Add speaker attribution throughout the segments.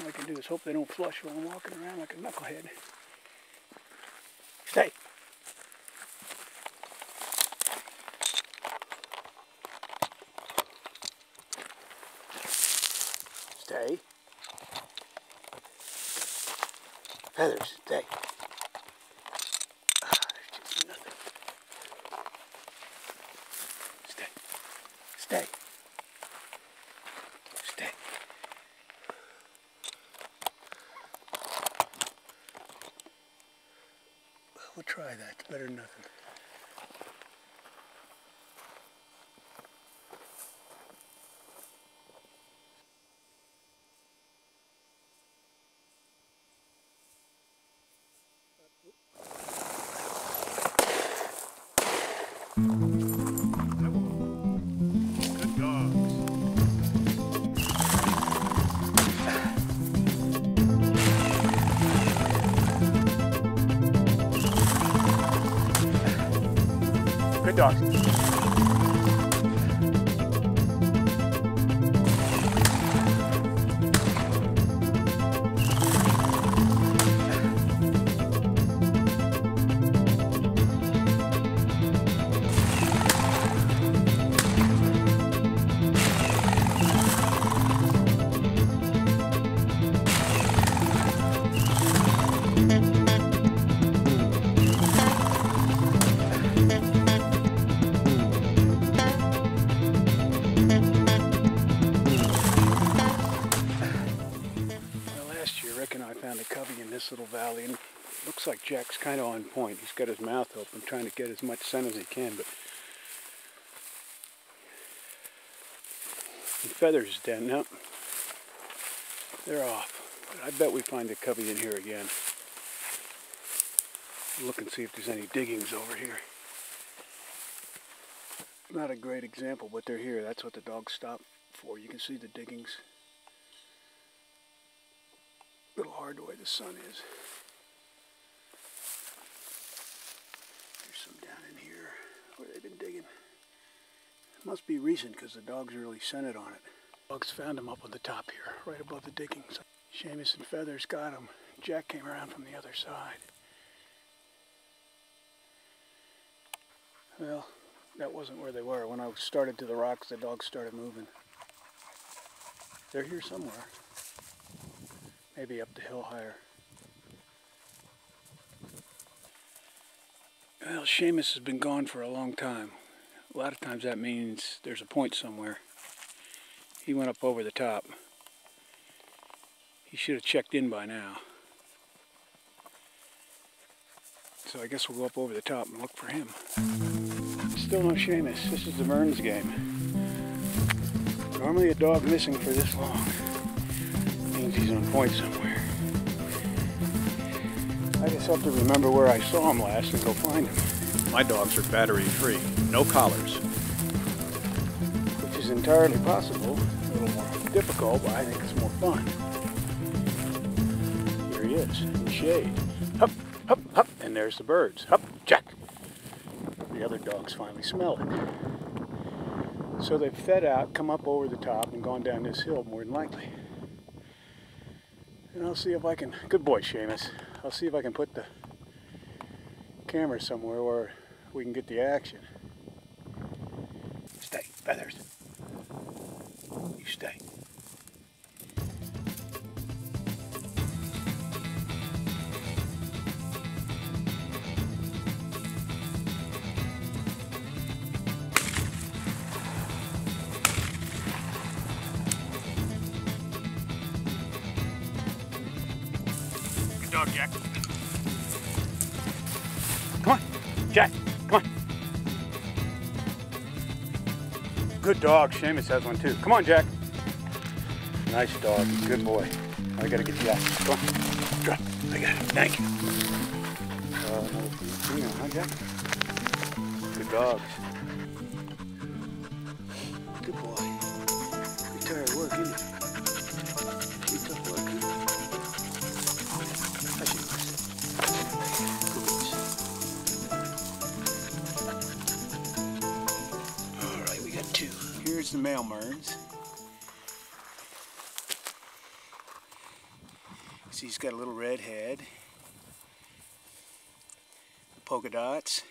Speaker 1: All I can do is hope they don't flush while I'm walking around like a knucklehead. Stay. Stay. Feathers, stay. Ah, there's just nothing. Stay. Stay. Stay. We'll try that. It's better than nothing.
Speaker 2: Good
Speaker 1: Good dogs. Well, like Jack's kind of on point. He's got his mouth open, trying to get as much scent as he can, but the feathers dead. No, they're off. But I bet we find a covey in here again. Look and see if there's any diggings over here. Not a great example, but they're here. That's what the dogs stop for. You can see the diggings. A little hard the way the sun is. There's some down in here where they've been digging. Must be recent because the dogs really scented on it. Bugs found them up on the top here, right above the diggings. Seamus and Feathers got them. Jack came around from the other side. Well, that wasn't where they were. When I started to the rocks, the dogs started moving. They're here somewhere. Maybe up the hill higher. Well, Seamus has been gone for a long time. A lot of times that means there's a point somewhere. He went up over the top. He should have checked in by now. So I guess we'll go up over the top and look for him. Still no Seamus. This is the Mearns game. Normally a dog missing for this long means he's on point somewhere. I just have to remember where I saw him last and go find him,
Speaker 2: My dogs are battery free, no collars.
Speaker 1: which is entirely possible. A little more difficult, but I think it's more fun. Here he is, in the shade. Hup, hup, hup, and there's the birds. Hup, Jack. The other dogs finally smell it. So they've fed out, come up over the top, and gone down this hill more than likely. And I'll see if I can. Good boy, Seamus. I'll see if I can put the camera somewhere where we can get the action. Stay, feathers. You stay.
Speaker 2: Good dog, Jack.
Speaker 1: Good dog. Seamus has one too. Come on, Jack. Nice dog. Good boy. I gotta get you out. Come on. Drop. I got it. Thank you. Uh, another Filipino, huh, Jack? Good dogs. The male Mearns. See, he's got a little red head. The polka dots.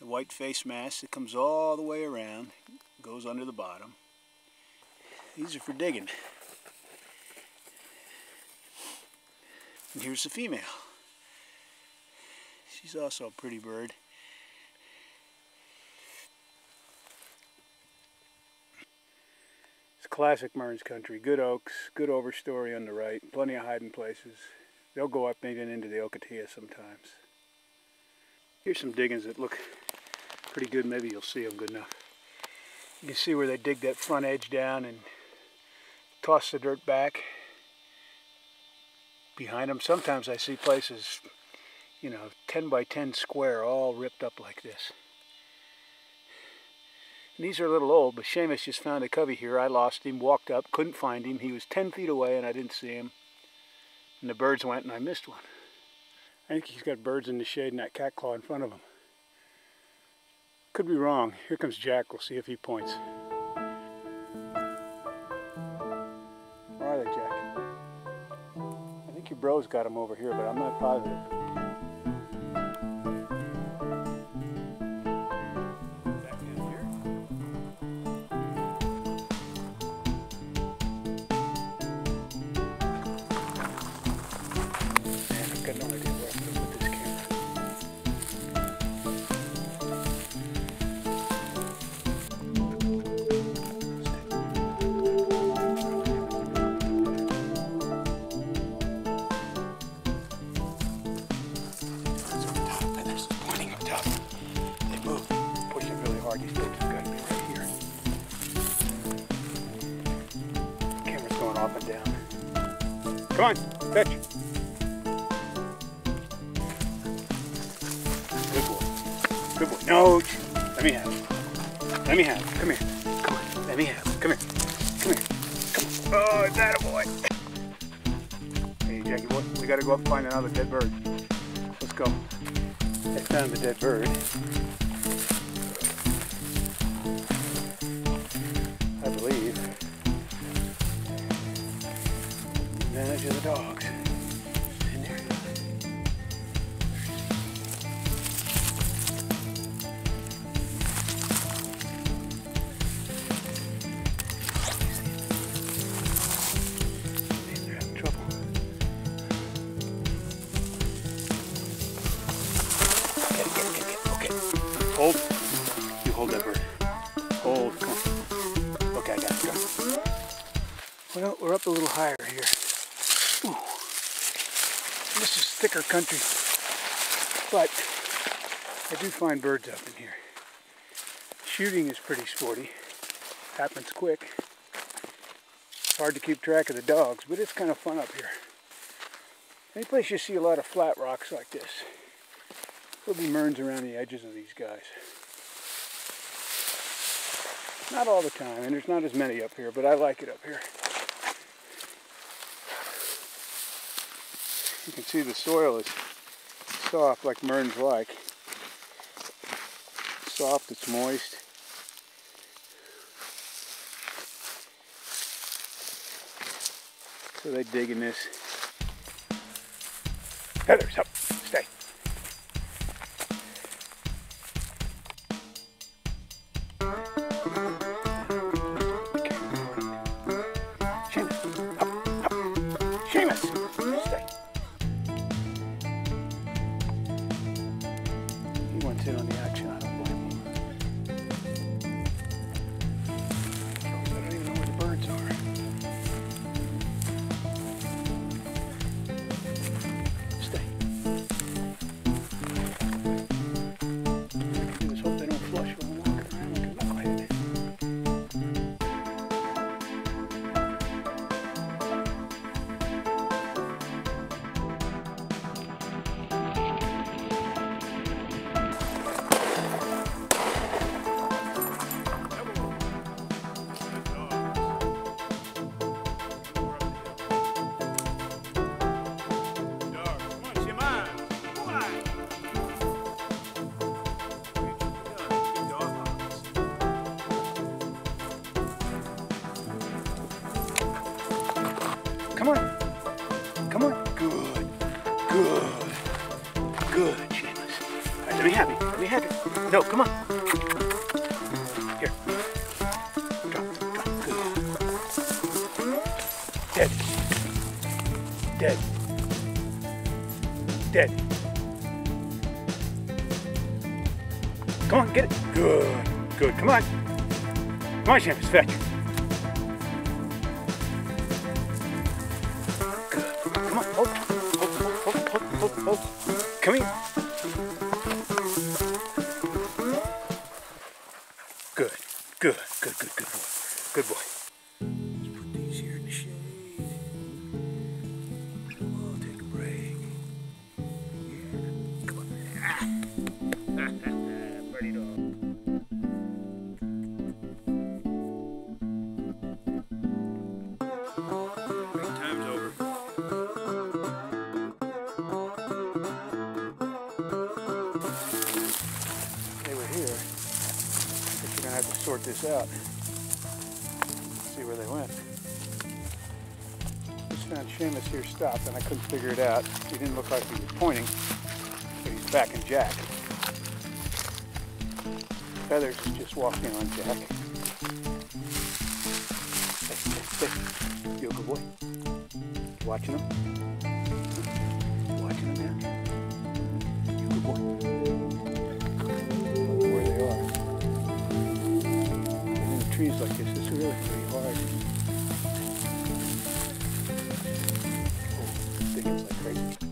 Speaker 1: The white face mask that comes all the way around, goes under the bottom. These are for digging. And here's the female. She's also a pretty bird. Classic Mearns country. Good oaks, good overstory on the right, plenty of hiding places. They'll go up even into the Ocotillo sometimes. Here's some diggings that look pretty good. Maybe you'll see them good enough. You can see where they dig that front edge down and toss the dirt back behind them. Sometimes I see places, you know, 10 by 10 square, all ripped up like this. And these are a little old, but Seamus just found a covey here. I lost him, walked up, couldn't find him. He was 10 feet away and I didn't see him. And the birds went and I missed one. I think he's got birds in the shade and that cat claw in front of him. Could be wrong. Here comes Jack. We'll see if he points. Where are they, Jack? I think your bro's got him over here, but I'm not positive. Up and down. Come on, fetch. Good boy. Good boy. No, let me have it. Let me have it. Come here. Come on. Let me have it. Come here. Come here. Come on. Oh, is that a boy? Hey, Jackie boy, we gotta go up and find another dead bird. Let's go. I found the dead bird. Advantage thicker country. But I do find birds up in here. Shooting is pretty sporty. Happens quick. Hard to keep track of the dogs, but it's kind of fun up here. Any place you see a lot of flat rocks like this, there'll be Mearns around the edges of these guys. Not all the time, and there's not as many up here, but I like it up here. You can see the soil is soft like Mearns like. Soft, it's moist. So they dig in this. Heather's up. Stay. It. No, come on. Here. Drop, drop. Good. Dead. Dead. Dead. Come on, get it. Good. Good. Come on. Come on, Shampus, fetch. Good. Come on. Hold, hold, hold, hold, hold, hold. Come here. Sort this out. See where they went. Just found Seamus here stopped and I couldn't figure it out. He didn't look like he was pointing, but he's backing Jack. Feathers is just walking on Jack. Hey. You a good boy? Watching him? Watching him now? You good boy? Trees like this, it's really pretty hard. Oh, digging like crazy.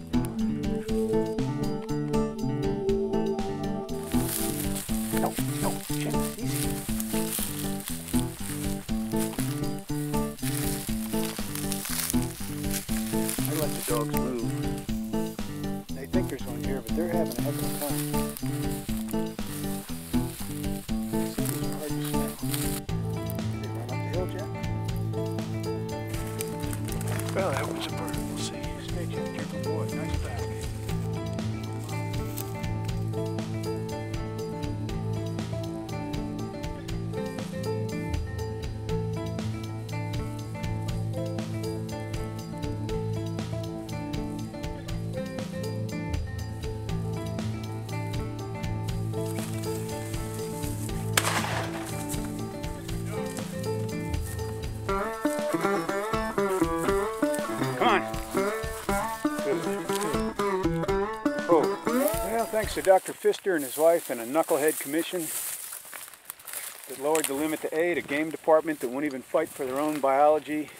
Speaker 1: To Dr. Pfister and his wife and a knucklehead commission that lowered the limit to eight, a game department that won't even fight for their own biology,